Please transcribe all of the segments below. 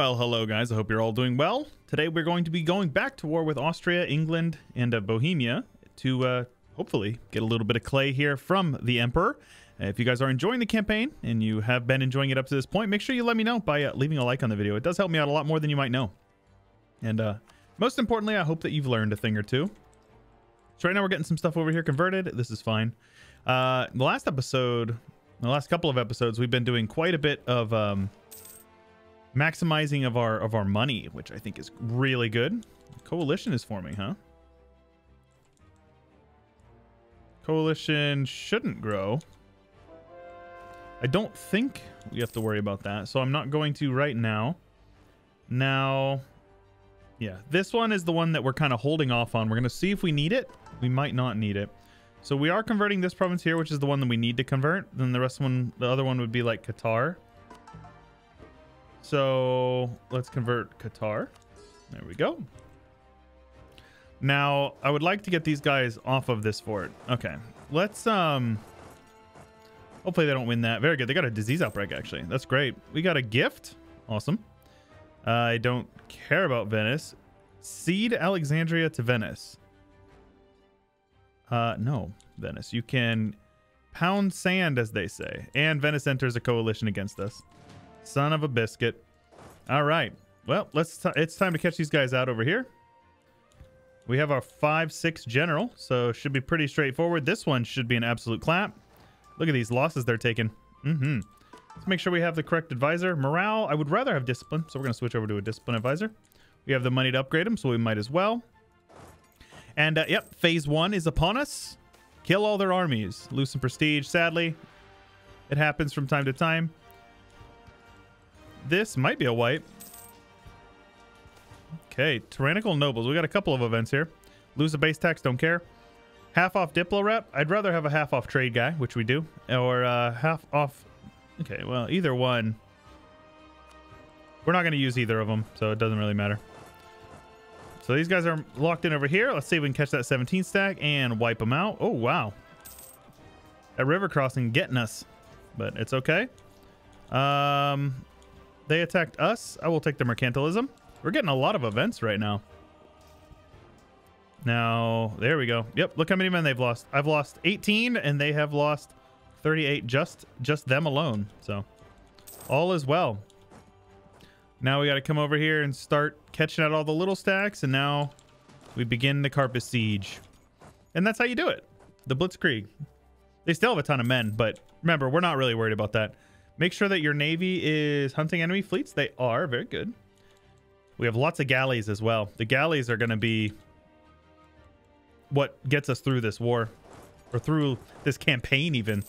Well, hello guys. I hope you're all doing well. Today we're going to be going back to war with Austria, England, and uh, Bohemia to uh, hopefully get a little bit of clay here from the Emperor. Uh, If you guys are enjoying the campaign and you have been enjoying it up to this point, make sure you let me know by uh, leaving a like on the video. It does help me out a lot more than you might know. And uh, most importantly, I hope that you've learned a thing or two. So right now we're getting some stuff over here converted. This is fine. The last episode, the last couple of episodes, we've been doing quite a bit of um, maximizing of our of our money, which I think is really good. Coalition is forming, huh? Coalition shouldn't grow. I don't think we have to worry about that, so I'm not going to right now. Now, yeah, this one is the one that we're kind of holding off on. We're going to see if we need it. We might not need it. So we are converting this province here, which is the one that we need to convert. Then the rest one, the other one would be like Kotor. So let's convert Kotor. There we go. Now, I would like to get these guys off of this fort. Okay, let's, um, hopefully they don't win that. Very good. They got a disease outbreak, actually. That's great. We got a gift. Awesome. Uh, I don't care about Venice. Cede Alexandria to Venice. Uh, no, Venice. You can pound sand, as they say. And Venice enters a coalition against us. Son of a biscuit. All right. Well, let's. It's time to catch these guys out over here. We have our 5-6 general, so should be pretty straightforward. This one should be an absolute clap. Look at these losses they're taking. Mm-hmm. Let's make sure we have the correct advisor. Morale, I would rather have discipline, so we're going to switch over to a discipline advisor. We have the money to upgrade them, so we might as well. And, uh, yep, phase one is upon us. Kill all their armies. Lose some prestige, sadly. It happens from time to time. This might be a wipe. Okay, Tyrannical Nobles. We got a couple of events here. Lose a base tax, don't care. Half off Diplo rep. I'd rather have a half off trade guy, which we do. Or uh, half off... Okay, well, either one. We're not going to use either of them, so it doesn't really matter. So these guys are locked in over here. Let's see if we can catch that 17 stack and wipe them out. Oh, wow. That river crossing getting us, but it's okay. Um, they attacked us. I will take the mercantilism. We're getting a lot of events right now. Now, there we go. Yep, look how many men they've lost. I've lost 18 and they have lost 38 just just them alone. So, all is well. Now we got to come over here and start catching out all the little stacks and now we begin the Carpet Siege. And that's how you do it. The Blitzkrieg. They still have a ton of men, but remember, we're not really worried about that. Make sure that your navy is hunting enemy fleets. They are. Very good. We have lots of galleys as well. The galleys are going to be what gets us through this war. Or through this campaign, even.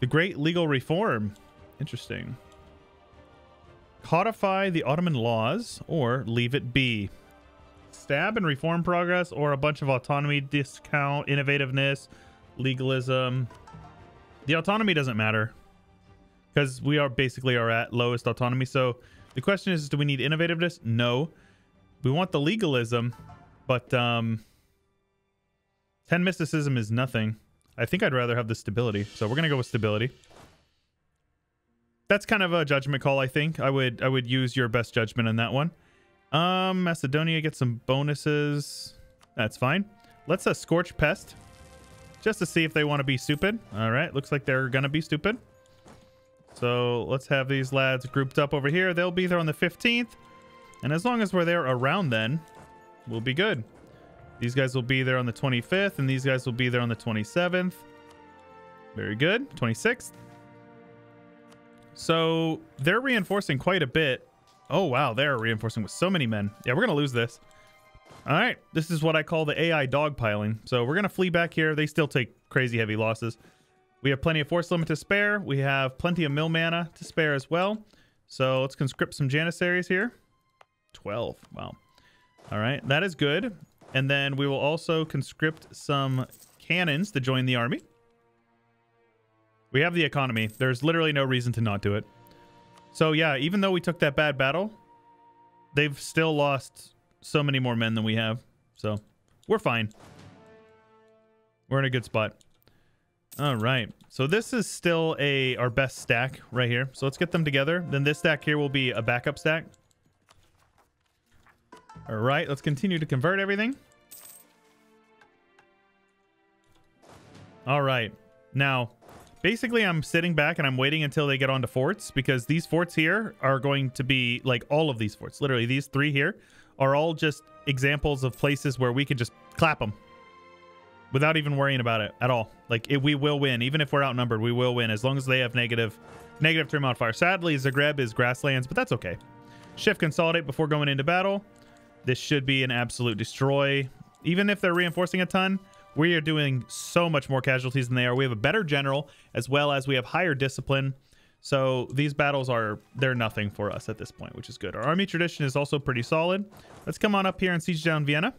The Great Legal Reform. Interesting. Codify the Ottoman laws or leave it be. Stab and reform progress or a bunch of autonomy, discount, innovativeness, legalism. The autonomy doesn't matter because we are basically are at lowest autonomy. So the question is, do we need innovativeness? No. We want the legalism, but um, 10 mysticism is nothing. I think I'd rather have the stability. So we're going to go with stability. That's kind of a judgment call, I think. I would I would use your best judgment on that one. Um, Macedonia gets some bonuses. That's fine. Let's uh, Scorch Pest. Just to see if they want to be stupid. All right, looks like they're going to be stupid. So let's have these lads grouped up over here. They'll be there on the 15th. And as long as we're there around then, we'll be good. These guys will be there on the 25th, and these guys will be there on the 27th. Very good. 26th. So they're reinforcing quite a bit. Oh, wow. They're reinforcing with so many men. Yeah, we're going to lose this. All right. This is what I call the AI dogpiling. So we're going to flee back here. They still take crazy heavy losses. We have plenty of force limit to spare. We have plenty of mill mana to spare as well. So let's conscript some Janissaries here. 12. Wow. All right. That is good. And then we will also conscript some cannons to join the army. We have the economy. There's literally no reason to not do it. So yeah, even though we took that bad battle, they've still lost so many more men than we have. So we're fine. We're in a good spot. All right. So this is still a our best stack right here. So let's get them together. Then this stack here will be a backup stack. All right. Let's continue to convert everything. All right. Now, basically, I'm sitting back and I'm waiting until they get onto forts because these forts here are going to be like all of these forts. Literally, these three here are all just examples of places where we can just clap them without even worrying about it at all. Like it, we will win, even if we're outnumbered. We will win as long as they have negative, negative three modifier. Sadly, Zagreb is grasslands, but that's okay. Shift consolidate before going into battle. This should be an absolute destroy. Even if they're reinforcing a ton, we are doing so much more casualties than they are. We have a better general as well as we have higher discipline. So these battles are, they're nothing for us at this point, which is good. Our army tradition is also pretty solid. Let's come on up here and siege down Vienna.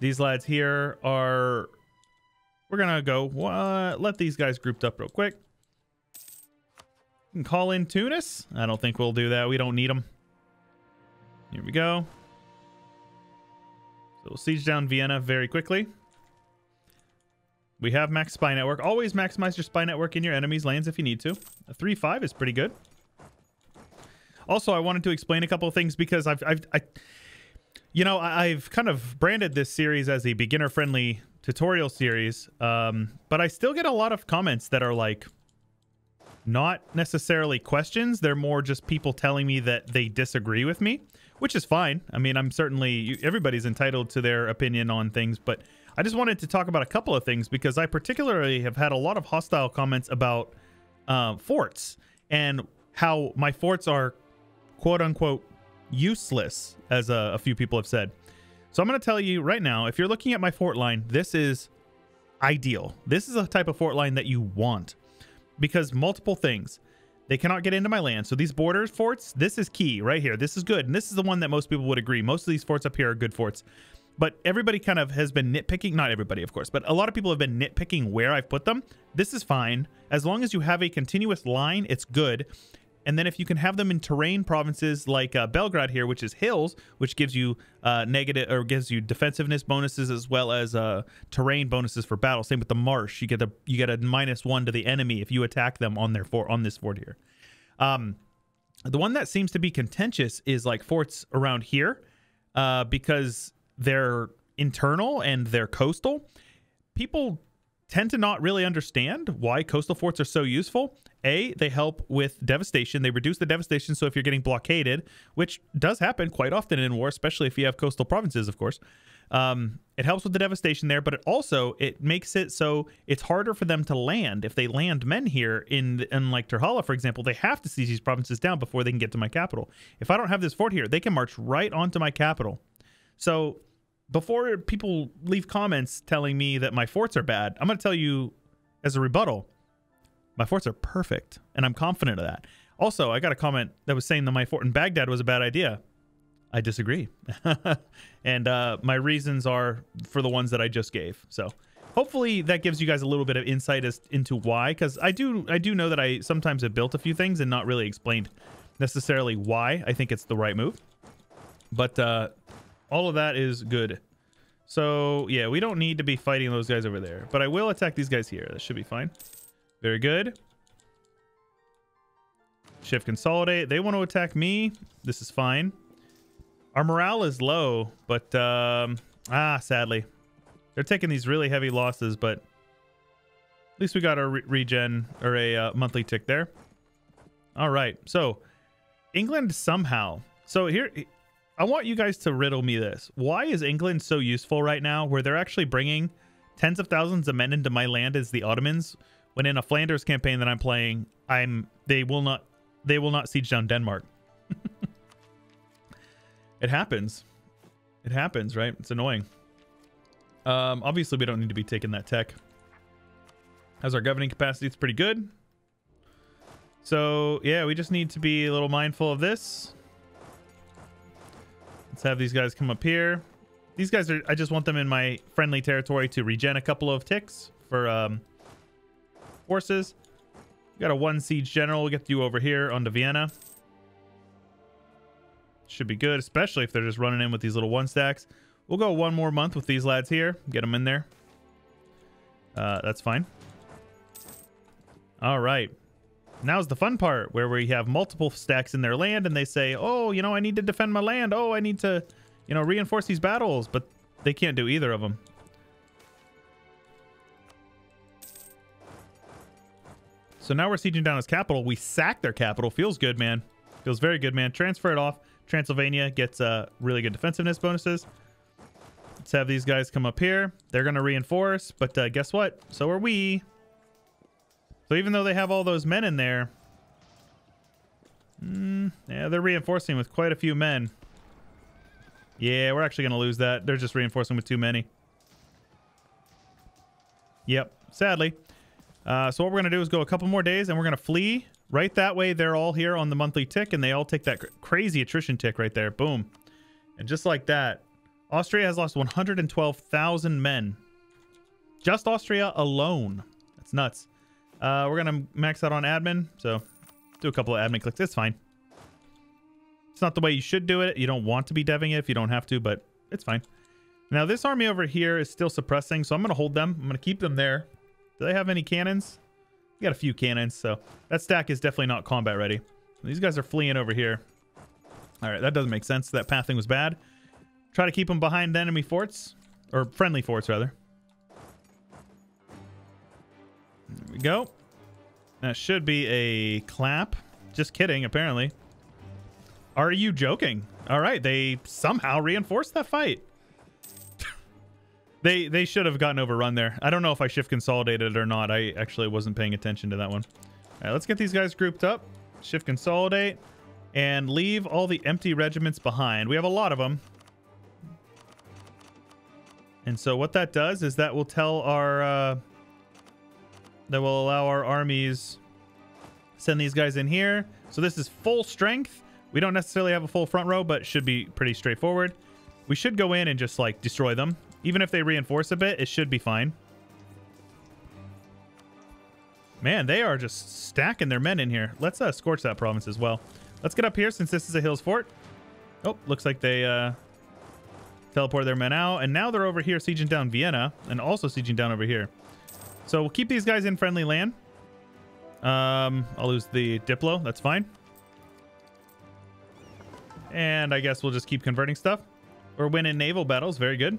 These lads here are... We're going to go... What? Let these guys grouped up real quick. And call in Tunis. I don't think we'll do that. We don't need them. Here we go. So we'll siege down Vienna very quickly. We have max spy network. Always maximize your spy network in your enemy's lanes if you need to. A 3-5 is pretty good. Also, I wanted to explain a couple of things because I've, I've I, you know, I've kind of branded this series as a beginner-friendly tutorial series, um, but I still get a lot of comments that are like, not necessarily questions. They're more just people telling me that they disagree with me, which is fine. I mean, I'm certainly, everybody's entitled to their opinion on things, but I just wanted to talk about a couple of things because I particularly have had a lot of hostile comments about uh, forts and how my forts are quote unquote useless, as a, a few people have said. So I'm going to tell you right now, if you're looking at my fort line, this is ideal. This is a type of fort line that you want because multiple things. They cannot get into my land. So these borders forts, this is key right here. This is good. And this is the one that most people would agree. Most of these forts up here are good forts. But everybody kind of has been nitpicking, not everybody, of course, but a lot of people have been nitpicking where I've put them. This is fine. As long as you have a continuous line, it's good. And then if you can have them in terrain provinces like uh, Belgrade here, which is hills, which gives you uh, negative or gives you defensiveness bonuses as well as uh, terrain bonuses for battle. Same with the marsh, you get a you get a minus one to the enemy if you attack them on their fort on this fort here. Um, the one that seems to be contentious is like forts around here, uh, because they're internal and they're coastal, people tend to not really understand why coastal forts are so useful. A, they help with devastation. They reduce the devastation. So if you're getting blockaded, which does happen quite often in war, especially if you have coastal provinces, of course, um, it helps with the devastation there. But it also it makes it so it's harder for them to land. If they land men here in in like Tirhala, for example, they have to seize these provinces down before they can get to my capital. If I don't have this fort here, they can march right onto my capital so before people leave comments telling me that my forts are bad, I'm going to tell you as a rebuttal, my forts are perfect, and I'm confident of that. Also, I got a comment that was saying that my fort in Baghdad was a bad idea. I disagree. and uh, my reasons are for the ones that I just gave. So hopefully that gives you guys a little bit of insight as into why, because I do I do know that I sometimes have built a few things and not really explained necessarily why I think it's the right move. But uh, all of that is good. So, yeah, we don't need to be fighting those guys over there. But I will attack these guys here. That should be fine. Very good. Shift consolidate. They want to attack me. This is fine. Our morale is low, but, um, ah, sadly. They're taking these really heavy losses, but at least we got a re regen or a uh, monthly tick there. All right. So, England somehow. So here, I want you guys to riddle me this. Why is England so useful right now where they're actually bringing tens of thousands of men into my land as the Ottomans when in a Flanders campaign that I'm playing, I'm they will not they will not siege down Denmark. it happens. It happens, right? It's annoying. Um, obviously, we don't need to be taking that tech. As our governing capacity, it's pretty good. So, yeah, we just need to be a little mindful of this. Let's have these guys come up here. These guys are, I just want them in my friendly territory to regen a couple of ticks for um, forces. We got a one siege general. We'll get you over here onto Vienna. Should be good, especially if they're just running in with these little one stacks. We'll go one more month with these lads here. Get them in there. Uh, that's fine. All right. Now's the fun part where we have multiple stacks in their land and they say, oh, you know, I need to defend my land. Oh, I need to, you know, reinforce these battles. But they can't do either of them. So now we're sieging down his capital. We sack their capital. Feels good, man. Feels very good, man. Transfer it off. Transylvania gets uh, really good defensiveness bonuses. Let's have these guys come up here. They're going to reinforce, but uh, guess what? So are we. So even though they have all those men in there, mm, yeah, they're reinforcing with quite a few men. Yeah, we're actually going to lose that. They're just reinforcing with too many. Yep, sadly. Uh, so what we're going to do is go a couple more days and we're going to flee. Right that way, they're all here on the monthly tick and they all take that cr crazy attrition tick right there. Boom. And just like that, Austria has lost 112,000 men. Just Austria alone. That's nuts. Uh, we're going to max out on admin. So do a couple of admin clicks. It's fine. It's not the way you should do it. You don't want to be deving it if you don't have to, but it's fine. Now, this army over here is still suppressing, so I'm going to hold them. I'm going to keep them there. Do they have any cannons? We got a few cannons, so that stack is definitely not combat ready. These guys are fleeing over here. All right, that doesn't make sense. That pathing was bad. Try to keep them behind the enemy forts, or friendly forts, rather. There we go. That should be a clap. Just kidding, apparently. Are you joking? All right, they somehow reinforced that fight. They they should have gotten overrun there. I don't know if I shift consolidated or not. I actually wasn't paying attention to that one. All right, let's get these guys grouped up. Shift consolidate and leave all the empty regiments behind. We have a lot of them. And so what that does is that will tell our uh, that will allow our armies send these guys in here. So this is full strength. We don't necessarily have a full front row, but should be pretty straightforward. We should go in and just like destroy them. Even if they reinforce a bit, it should be fine. Man, they are just stacking their men in here. Let's uh, scorch that province as well. Let's get up here since this is a hills fort. Oh, looks like they uh, teleported their men out. And now they're over here sieging down Vienna and also sieging down over here. So we'll keep these guys in friendly land. Um, I'll lose the Diplo. That's fine. And I guess we'll just keep converting stuff. We're winning naval battles. Very good.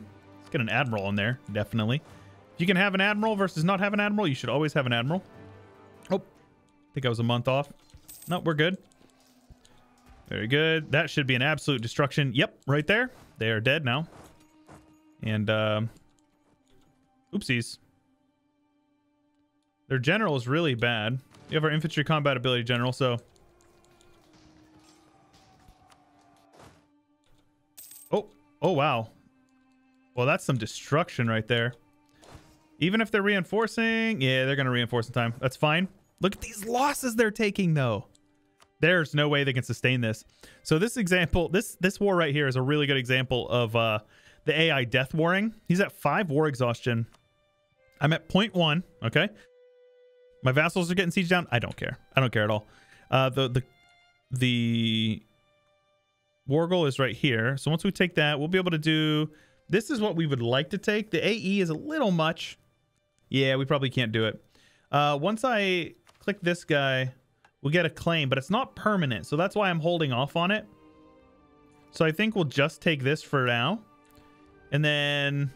Get an admiral in there, definitely. If you can have an admiral versus not have an admiral, you should always have an admiral. Oh, I think I was a month off. No, we're good. Very good. That should be an absolute destruction. Yep, right there. They are dead now. And, um, oopsies. Their general is really bad. We have our infantry combat ability general, so... Oh, oh wow. Well, that's some destruction right there. Even if they're reinforcing, yeah, they're going to reinforce in time. That's fine. Look at these losses they're taking, though. There's no way they can sustain this. So this example, this this war right here is a really good example of uh, the AI death warring. He's at five war exhaustion. I'm at point one. Okay. My vassals are getting siege down. I don't care. I don't care at all. Uh, the the the war goal is right here. So once we take that, we'll be able to do this is what we would like to take. The AE is a little much. Yeah, we probably can't do it. Uh, once I click this guy, we'll get a claim, but it's not permanent. So that's why I'm holding off on it. So I think we'll just take this for now. And then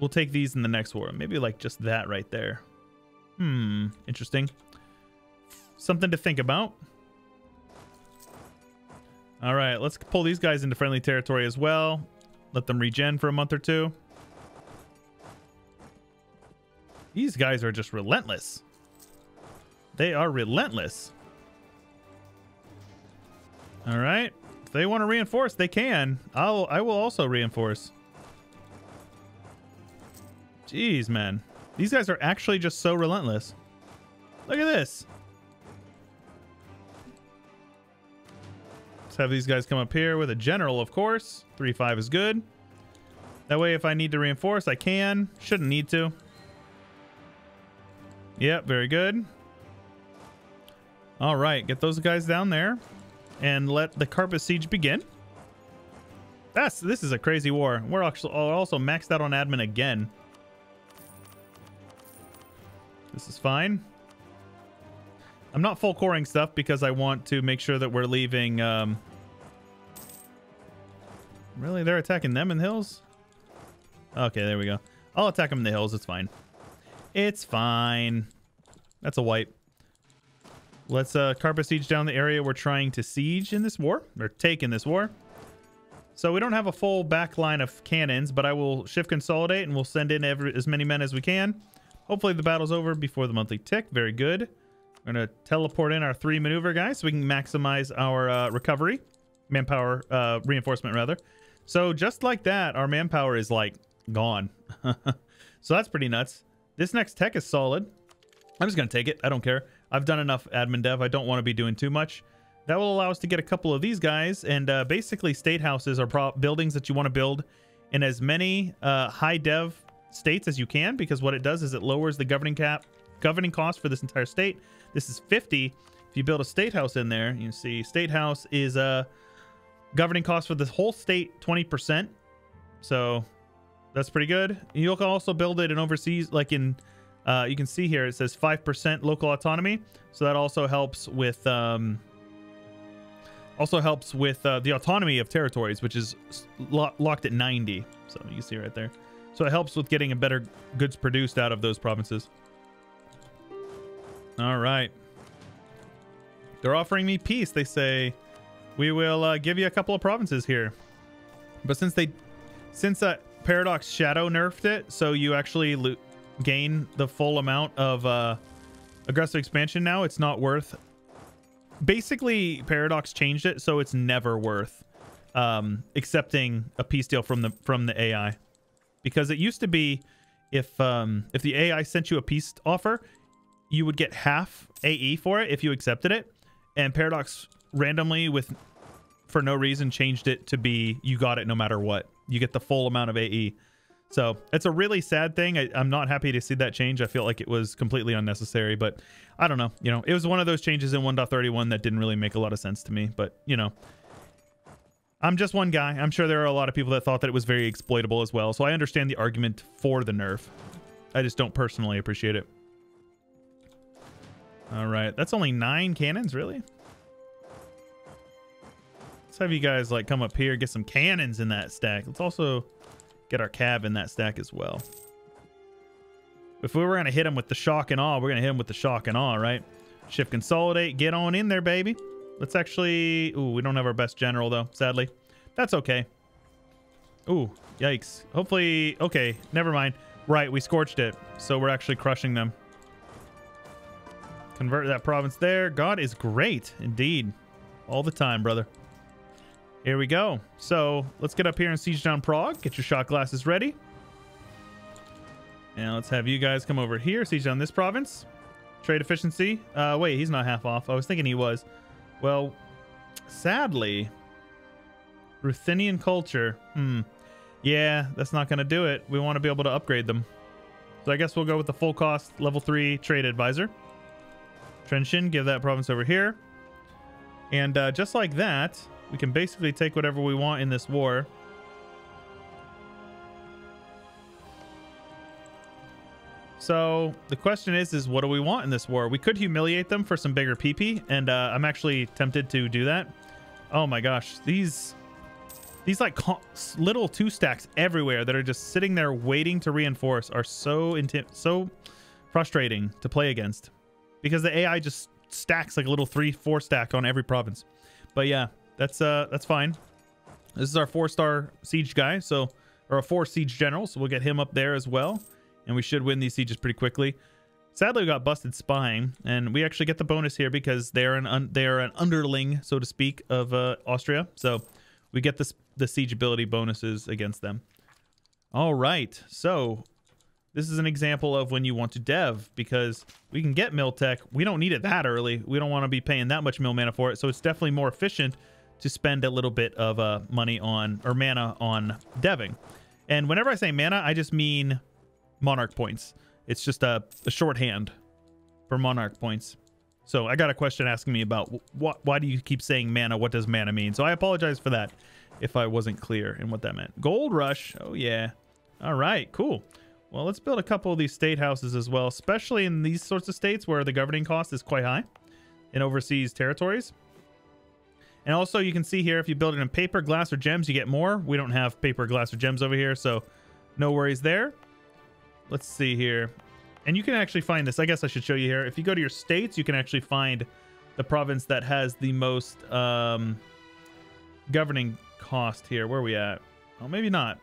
we'll take these in the next war. Maybe like just that right there. Hmm, interesting. Something to think about. All right, let's pull these guys into friendly territory as well. Let them regen for a month or two. These guys are just relentless. They are relentless. All right. If they want to reinforce, they can. I'll I will also reinforce. Jeez, man. These guys are actually just so relentless. Look at this. Let's have these guys come up here with a general, of course. 3-5 is good. That way, if I need to reinforce, I can. Shouldn't need to. Yep, very good. All right, get those guys down there and let the carpet siege begin. That's this is a crazy war. We're actually uh, also maxed out on admin again. This is fine. I'm not full coring stuff because I want to make sure that we're leaving... Um... Really? They're attacking them in the hills? Okay, there we go. I'll attack them in the hills. It's fine. It's fine. That's a wipe. Let's uh, carpet siege down the area we're trying to siege in this war, or take in this war. So we don't have a full back line of cannons, but I will shift consolidate and we'll send in every, as many men as we can. Hopefully the battle's over before the monthly tick. Very good. We're going to teleport in our three maneuver guys so we can maximize our uh, recovery. Manpower uh, reinforcement, rather. So just like that, our manpower is like gone. so that's pretty nuts. This next tech is solid. I'm just going to take it. I don't care. I've done enough admin dev. I don't want to be doing too much. That will allow us to get a couple of these guys. And uh, basically, state houses are buildings that you want to build in as many uh, high dev states as you can because what it does is it lowers the governing cap governing cost for this entire state. This is 50. If you build a state house in there, you see state house is a uh, governing cost for the whole state 20%. So that's pretty good. You can also build it in overseas, like in, uh, you can see here, it says 5% local autonomy. So that also helps with, um, also helps with uh, the autonomy of territories, which is lo locked at 90. So you see right there. So it helps with getting a better goods produced out of those provinces. All right. They're offering me peace. They say, we will uh, give you a couple of provinces here. But since they, since uh, Paradox Shadow nerfed it, so you actually gain the full amount of uh, aggressive expansion now, it's not worth. Basically, Paradox changed it, so it's never worth um, accepting a peace deal from the from the AI, because it used to be if um, if the AI sent you a peace offer, you would get half AE for it if you accepted it, and Paradox randomly with for no reason changed it to be you got it no matter what. You get the full amount of AE. So it's a really sad thing. I, am not happy to see that change. I feel like it was completely unnecessary, but I don't know. You know, it was one of those changes in 1.31 that didn't really make a lot of sense to me. But, you know, I'm just one guy. I'm sure there are a lot of people that thought that it was very exploitable as well. So I understand the argument for the nerf. I just don't personally appreciate it. All right. That's only nine cannons, really? Let's have you guys like come up here, get some cannons in that stack. Let's also get our cab in that stack as well. If we were going to hit him with the shock and awe, we're going to hit him with the shock and awe, right? Shift consolidate, get on in there, baby. Let's actually... Ooh, we don't have our best general, though, sadly. That's okay. Ooh, yikes. Hopefully... Okay, never mind. Right, we scorched it. So we're actually crushing them. Convert that province there. God is great, indeed. All the time, brother. Here we go. So let's get up here and siege down Prague. Get your shot glasses ready. And let's have you guys come over here. Siege down this province. Trade efficiency. Uh, wait, he's not half off. I was thinking he was. Well, sadly, Ruthenian culture. Hmm. Yeah, that's not going to do it. We want to be able to upgrade them. So I guess we'll go with the full cost level 3 trade advisor. Trenshin, give that province over here. And uh, just like that, we can basically take whatever we want in this war. So the question is, is what do we want in this war? We could humiliate them for some bigger PP, and uh, I'm actually tempted to do that. Oh my gosh, these these like little two stacks everywhere that are just sitting there waiting to reinforce are so so frustrating to play against because the AI just stacks like a little three, four stack on every province. But yeah, that's uh that's fine. This is our four star siege guy, so or a four siege general, so we'll get him up there as well, and we should win these sieges pretty quickly. Sadly, we got busted spying, and we actually get the bonus here because they're an they are an underling, so to speak, of uh, Austria. So we get this the siege ability bonuses against them. All right, so this is an example of when you want to dev because we can get mill tech. We don't need it that early. We don't want to be paying that much mill mana for it, so it's definitely more efficient to spend a little bit of uh, money on or mana on deving. And whenever I say mana, I just mean monarch points. It's just a, a shorthand for monarch points. So I got a question asking me about what, why do you keep saying mana? What does mana mean? So I apologize for that if I wasn't clear in what that meant. Gold rush. Oh yeah. All right, cool. Well, let's build a couple of these state houses as well, especially in these sorts of states where the governing cost is quite high. in overseas territories. And also you can see here, if you build it in paper, glass, or gems, you get more. We don't have paper, glass, or gems over here, so no worries there. Let's see here. And you can actually find this. I guess I should show you here. If you go to your states, you can actually find the province that has the most um, governing cost here. Where are we at? Oh, maybe not.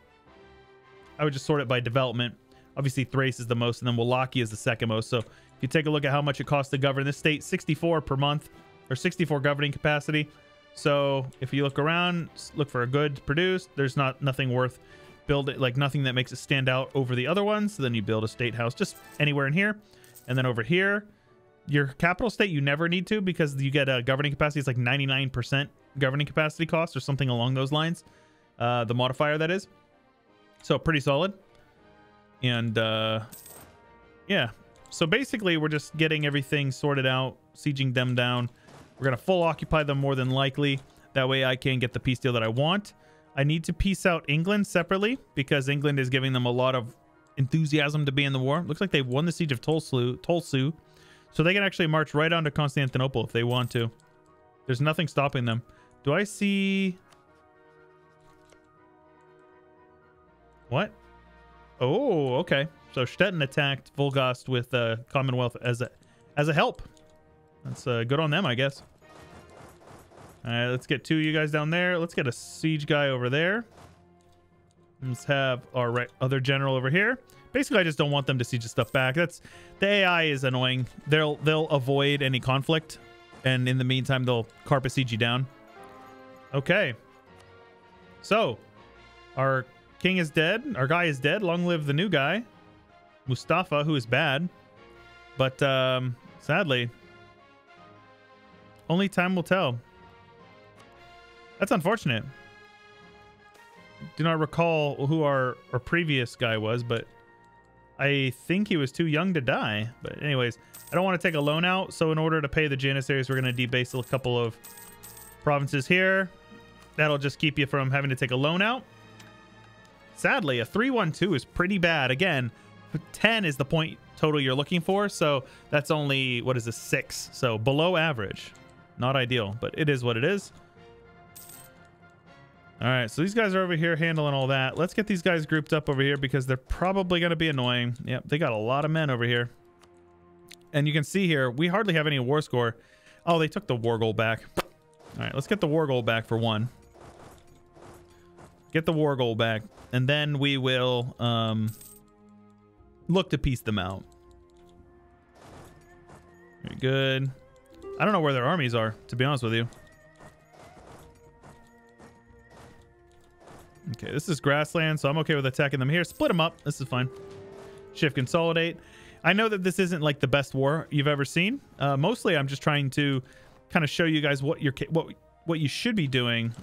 I would just sort it by development. Obviously, Thrace is the most, and then Wallachia is the second most. So if you take a look at how much it costs to govern this state, 64 per month, or 64 governing capacity. So if you look around, look for a good produced, there's not nothing worth build it like nothing that makes it stand out over the other ones. So then you build a state house just anywhere in here. And then over here, your capital state you never need to because you get a governing capacity. It's like 99% governing capacity cost or something along those lines. Uh, the modifier that is. So pretty solid. And uh, yeah. So basically we're just getting everything sorted out, sieging them down. We're going to full occupy them more than likely. That way I can get the peace deal that I want. I need to peace out England separately because England is giving them a lot of enthusiasm to be in the war. Looks like they've won the siege of Tolsu, Tolsu. So they can actually march right on to Constantinople if they want to. There's nothing stopping them. Do I see... What? Oh, okay. So Stettin attacked Volgast with uh, Commonwealth as a as a help. That's uh, good on them, I guess. All right, let's get two of you guys down there. Let's get a siege guy over there. Let's have our right, other general over here. Basically, I just don't want them to siege stuff back. That's the AI is annoying. They'll they'll avoid any conflict, and in the meantime, they'll carpet siege you down. Okay. So, our king is dead. Our guy is dead. Long live the new guy, Mustafa, who is bad. But um, sadly, only time will tell. That's unfortunate. Do not recall who our, our previous guy was, but I think he was too young to die. But anyways, I don't want to take a loan out. So in order to pay the Janissaries, we're going to debase a couple of provinces here. That'll just keep you from having to take a loan out. Sadly, a 3-1-2 is pretty bad. Again, 10 is the point total you're looking for. So that's only, what is a 6. So below average. Not ideal, but it is what it is. All right, so these guys are over here handling all that. Let's get these guys grouped up over here because they're probably going to be annoying. Yep, they got a lot of men over here. And you can see here, we hardly have any war score. Oh, they took the war goal back. All right, let's get the war goal back for one. Get the war goal back. And then we will um, look to peace them out. Very good. I don't know where their armies are, to be honest with you. Okay, this is grassland, so I'm okay with attacking them here. Split them up. This is fine. Shift consolidate. I know that this isn't like the best war you've ever seen. Uh, mostly, I'm just trying to kind of show you guys what you're what what you should be doing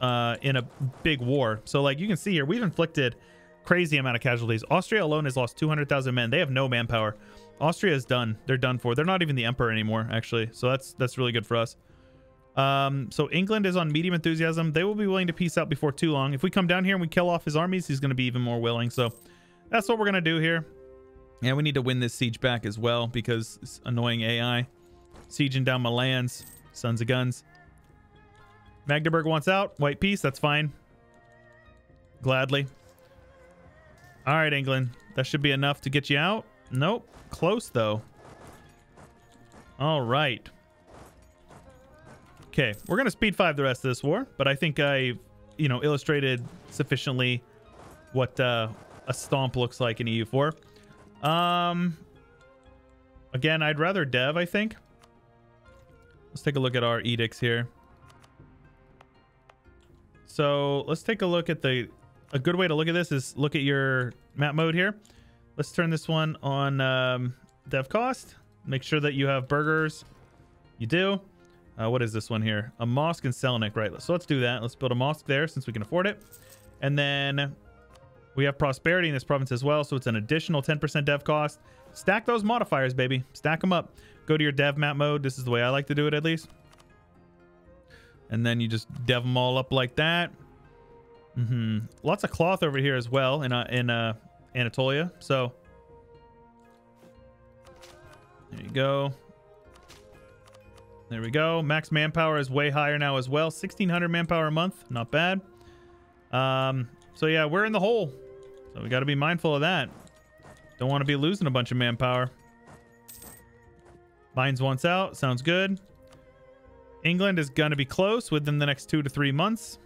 uh, in a big war. So, like you can see here, we've inflicted crazy amount of casualties. Austria alone has lost 200,000 men. They have no manpower. Austria is done. They're done for. They're not even the emperor anymore, actually. So that's that's really good for us. Um, so England is on medium enthusiasm. They will be willing to peace out before too long. If we come down here and we kill off his armies, he's going to be even more willing. So that's what we're going to do here. And we need to win this siege back as well because annoying AI. Sieging down my lands. Sons of guns. Magdeburg wants out. White peace. That's fine. Gladly. All right, England. That should be enough to get you out. Nope. Close, though. All right. Okay, we're gonna speed five the rest of this war, but I think I, you know, illustrated sufficiently what uh, a stomp looks like in EU4. Um, again, I'd rather dev. I think. Let's take a look at our edicts here. So let's take a look at the. A good way to look at this is look at your map mode here. Let's turn this one on um, dev cost. Make sure that you have burghers. You do. Uh, what is this one here? A mosque in Selanik, right? So let's do that. Let's build a mosque there since we can afford it. And then we have prosperity in this province as well. So it's an additional 10% dev cost. Stack those modifiers, baby. Stack them up. Go to your dev map mode. This is the way I like to do it, at least. And then you just dev them all up like that. Mm -hmm. Lots of cloth over here as well in, uh, in uh, Anatolia. So there you go. There we go. Max manpower is way higher now as well. 1600 manpower a month. Not bad. Um, so yeah, we're in the hole. So we got to be mindful of that. Don't want to be losing a bunch of manpower. Mainz once out. Sounds good. England is going to be close within the next two to three months.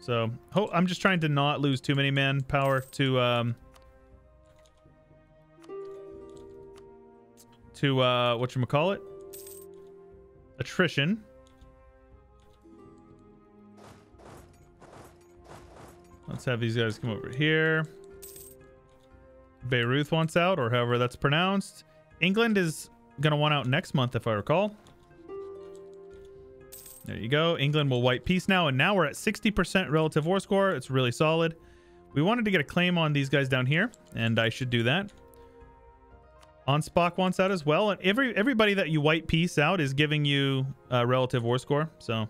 So I'm just trying to not lose too many manpower to um, to uh, what you call it attrition. Let's have these guys come over here. Bayreuth wants out, or however that's pronounced. England is going to want out next month, if I recall. There you go. England will wipe peace now, and now we're at 60% relative war score. It's really solid. We wanted to get a claim on these guys down here, and I should do that. Ansbach wants out as well, and every everybody that you wipe peace out is giving you a relative war score, so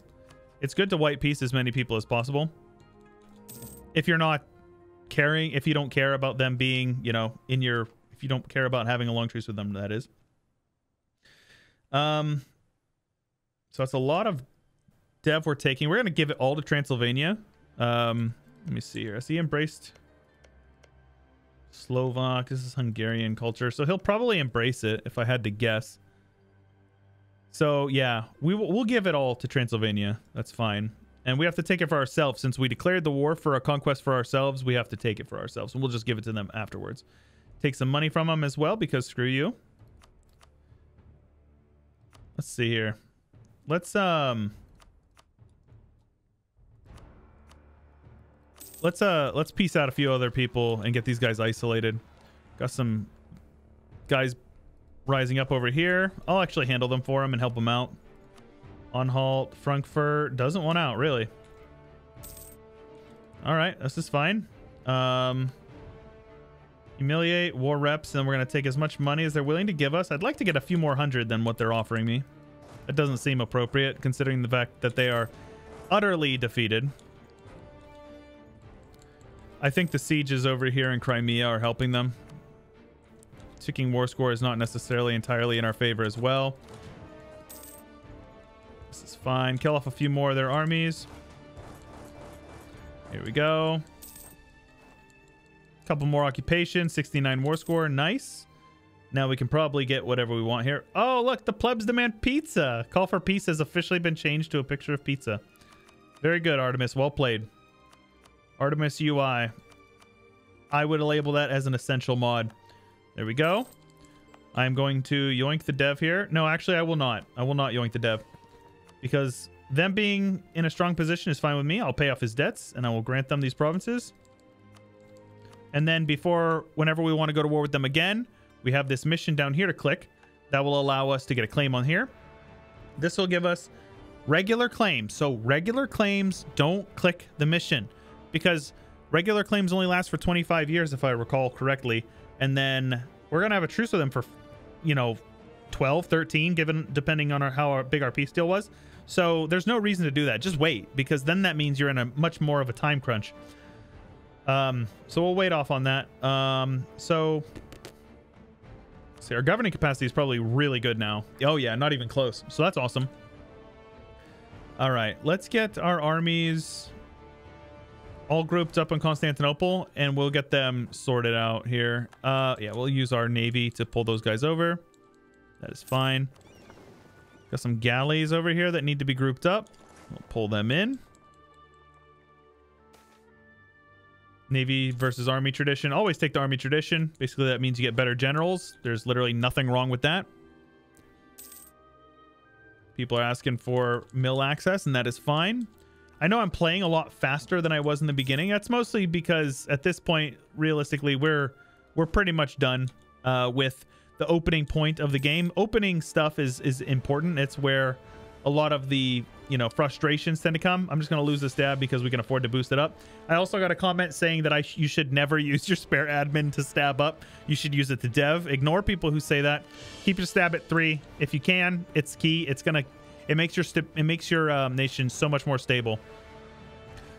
it's good to wipe peace as many people as possible. If you're not caring, if you don't care about them being, you know, in your, if you don't care about having a long truce with them, that is. Um, so it's a lot of dev we're taking. We're going to give it all to Transylvania. Um, let me see here. Has he embraced Slovak? This is Hungarian culture. So he'll probably embrace it if I had to guess. So yeah, we we'll give it all to Transylvania. That's fine. And we have to take it for ourselves. Since we declared the war for a conquest for ourselves, we have to take it for ourselves. And we'll just give it to them afterwards. Take some money from them as well, because screw you. Let's see here. Let's, um... let's uh let's peace out a few other people and get these guys isolated. Got some guys rising up over here. I'll actually handle them for him and help them out. Anhalt, Frankfurt doesn't want out really. All right, this is fine. Um, humiliate war reps, and we're gonna take as much money as they're willing to give us. I'd like to get a few more hundred than what they're offering me. That doesn't seem appropriate considering the fact that they are utterly defeated. I think the sieges over here in Crimea are helping them. Ticking war score is not necessarily entirely in our favor as well. This is fine. Kill off a few more of their armies. Here we go. Couple more occupations. 69 war score. Nice. Now we can probably get whatever we want here. Oh, look, the plebs demand pizza. Call for peace has officially been changed to a picture of pizza. Very good, Artemis. Well played. Artemis UI. I would label that as an essential mod. There we go. I'm going to yoink the dev here. No, actually, I will not. I will not yoink the dev. Because them being in a strong position is fine with me. I'll pay off his debts, and I will grant them these provinces. And then before, whenever we want to go to war with them again, we have this mission down here to click. That will allow us to get a claim on here. This will give us regular claims. So regular claims don't click the mission because regular claims only last for 25 years, if I recall correctly. And then we're going to have a truce with them for, you know, 12, 13, given depending on our, how our, big our peace deal was. So there's no reason to do that. Just wait, because then that means you're in a much more of a time crunch. Um, so we'll wait off on that. Um, so see, our governing capacity is probably really good now. Oh yeah, not even close. So that's awesome. All right, let's get our armies all grouped up in Constantinople, and we'll get them sorted out here. Uh, yeah, we'll use our navy to pull those guys over. That is fine. Got some galleys over here that need to be grouped up. We'll pull them in. Navy versus Army tradition. Always take the Army tradition. Basically, that means you get better generals. There's literally nothing wrong with that. People are asking for mill access, and that is fine. I know I'm playing a lot faster than I was in the beginning. That's mostly because at this point, realistically, we're we're pretty much done uh, with the opening point of the game. Opening stuff is is important. It's where a lot of the you know frustrations tend to come. I'm just gonna lose this stab because we can afford to boost it up. I also got a comment saying that I you should never use your spare admin to stab up. You should use it to dev. Ignore people who say that. Keep your stab at three if you can. It's key. It's gonna it makes your it makes your um, nation so much more stable.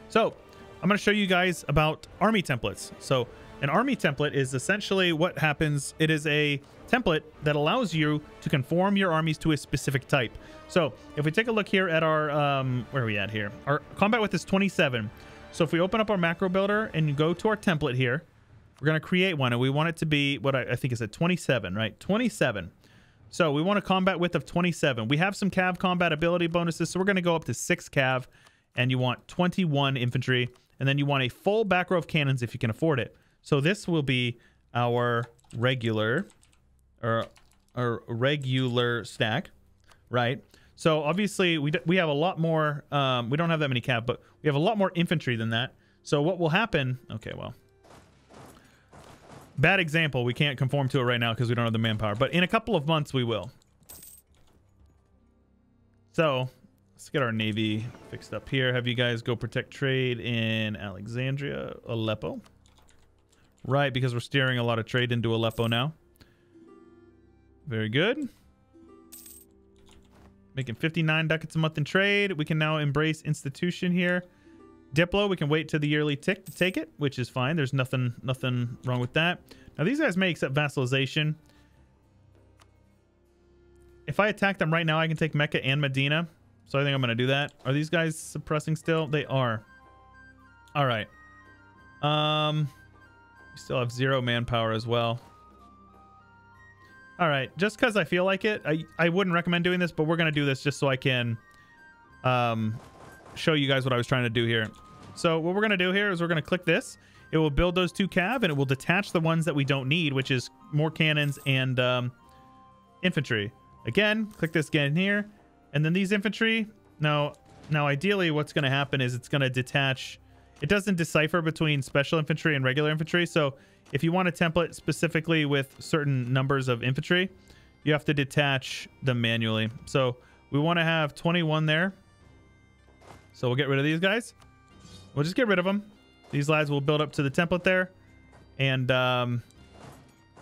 So I'm going to show you guys about army templates. So an army template is essentially what happens. It is a template that allows you to conform your armies to a specific type. So if we take a look here at our, um, where are we at here? Our combat width is 27. So if we open up our macro builder and go to our template here, we're going to create one and we want it to be what I, I think is a 27, right? 27. So we want a combat width of 27. We have some cav combat ability bonuses, so we're going to go up to 6 cav and you want 21 infantry and then you want a full back row of cannons if you can afford it. So this will be our regular or our regular stack, right? So obviously we, we have a lot more, um, we don't have that many cav, but we have a lot more infantry than that. So what will happen, okay, well, bad example. We can't conform to it right now because we don't have the manpower, but in a couple of months we will. So let's get our navy fixed up here. Have you guys go protect trade in Alexandria, Aleppo. Right, because we're steering a lot of trade into Aleppo now. Very good. Making 59 ducats a month in trade. We can now embrace institution here. Diplo, we can wait to the yearly tick to take it, which is fine. There's nothing nothing wrong with that. Now, these guys may accept vassalization. If I attack them right now, I can take Mecca and Medina. So I think I'm going to do that. Are these guys suppressing still? They are. All right. Um, we still have zero manpower as well. All right, just because I feel like it, I, I wouldn't recommend doing this, but we're going to do this just so I can um, show you guys what I was trying to do here. So what we're going to do here is we're going to click this. It will build those two cav, and it will detach the ones that we don't need, which is more cannons and um, infantry. Again, click this again here. And then these infantry, now, now ideally what's going to happen is it's going to detach... It doesn't decipher between special infantry and regular infantry, so if you want a template specifically with certain numbers of infantry, you have to detach them manually. So we want to have 21 there. So we'll get rid of these guys. We'll just get rid of them. These lads will build up to the template there. And um,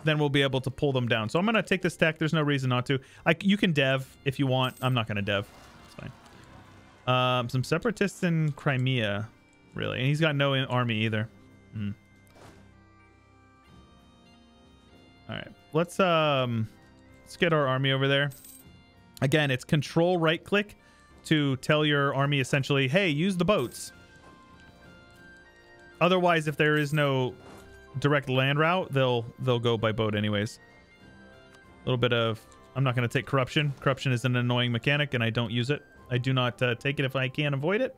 then we'll be able to pull them down. So I'm going to take this tech. There's no reason not to. I, you can dev if you want. I'm not going to dev. It's fine. Um, some separatists in Crimea, really. And he's got no army either. Hmm. All right, let's um, let's get our army over there. Again, it's control right click to tell your army essentially, hey, use the boats. Otherwise, if there is no direct land route, they'll they'll go by boat anyways. A little bit of I'm not going to take corruption. Corruption is an annoying mechanic, and I don't use it. I do not uh, take it if I can avoid it.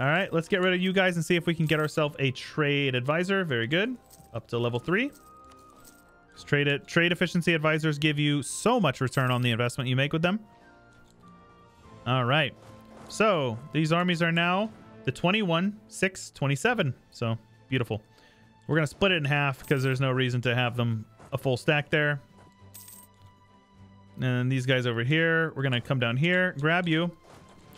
All right, let's get rid of you guys and see if we can get ourselves a trade advisor. Very good. Up to level three. Trade it. Trade efficiency advisors give you so much return on the investment you make with them. All right. So these armies are now the 21, 6, 27. So beautiful. We're going to split it in half because there's no reason to have them a full stack there. And these guys over here, we're going to come down here, grab you,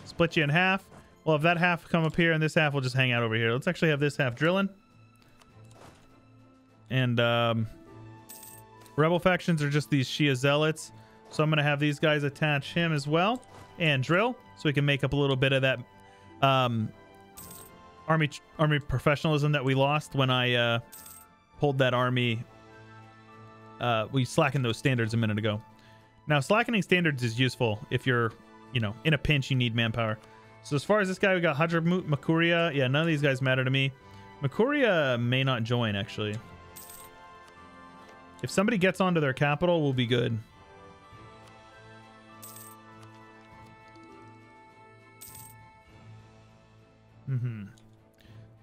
split you in half. Well, if that half come up here and this half will just hang out over here. Let's actually have this half drilling. And um, Rebel factions are just these Shia zealots. So I'm going to have these guys attach him as well and drill so we can make up a little bit of that um, army army professionalism that we lost when I uh, pulled that army. Uh, we slackened those standards a minute ago. Now, slackening standards is useful if you're, you know, in a pinch, you need manpower. So as far as this guy, we got Hadramut, Makuria. Yeah, none of these guys matter to me. Makuria may not join, actually. If somebody gets onto their capital, we'll be good. Mm-hmm.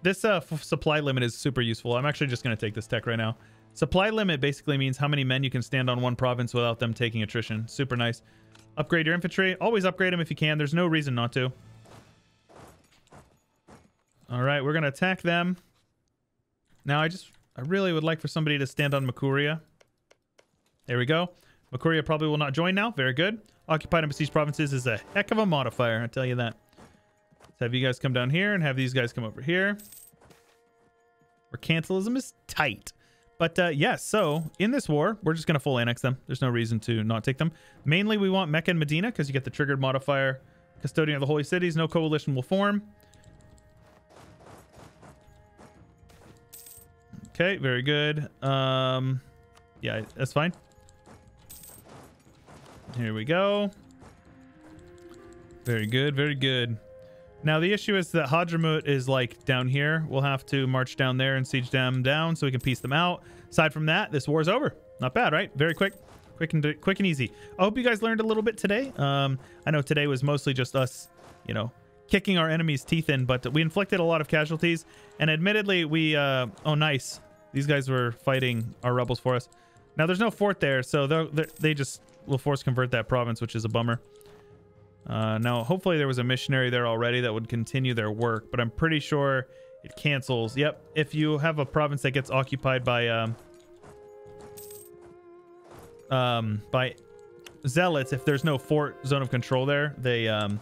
This uh, supply limit is super useful. I'm actually just going to take this tech right now. Supply limit basically means how many men you can stand on one province without them taking attrition. Super nice. Upgrade your infantry. Always upgrade them if you can. There's no reason not to. All right, we're going to attack them. Now, I just I really would like for somebody to stand on Makuria. There we go. Makuria probably will not join now. Very good. Occupied and besieged provinces is a heck of a modifier, I tell you that. Have you guys come down here and have these guys come over here. Mercantilism is tight. But uh, yes, so in this war, we're just going to full annex them. There's no reason to not take them. Mainly, we want Mecca and Medina because you get the triggered modifier. Custodian of the Holy Cities. No coalition will form. Okay, very good. Um, yeah, that's fine. Here we go. Very good, very good. Now the issue is that Hadramut is like down here. We'll have to march down there and siege them down so we can peace them out. Aside from that, this war's over. Not bad, right? Very quick, quick and quick and easy. I hope you guys learned a little bit today. Um, I know today was mostly just us, you know, kicking our enemies' teeth in, but we inflicted a lot of casualties. And admittedly, we uh, oh nice, these guys were fighting our rebels for us. Now there's no fort there, so they just will force convert that province, which is a bummer. Uh, now, hopefully there was a missionary there already that would continue their work, but I'm pretty sure it cancels. Yep, if you have a province that gets occupied by um, um, by zealots, if there's no fort zone of control there, they um,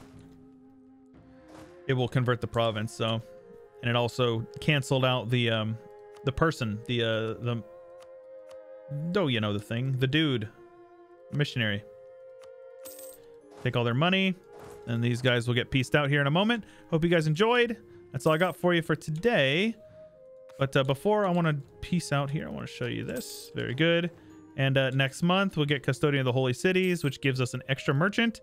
it will convert the province. So, and it also canceled out the um, the person, the uh, the oh, you know the thing, the dude, missionary. Take all their money, and these guys will get pieced out here in a moment. Hope you guys enjoyed. That's all I got for you for today. But uh, before I want to peace out here, I want to show you this. Very good. And uh, next month, we'll get Custodian of the Holy Cities, which gives us an extra merchant,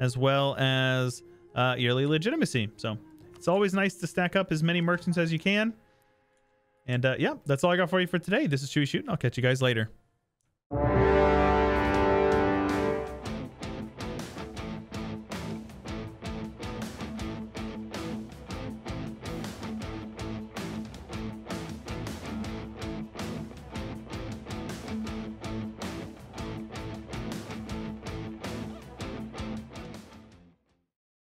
as well as uh, yearly legitimacy. So it's always nice to stack up as many merchants as you can. And uh, yeah, that's all I got for you for today. This is Chewyshoot, and I'll catch you guys later.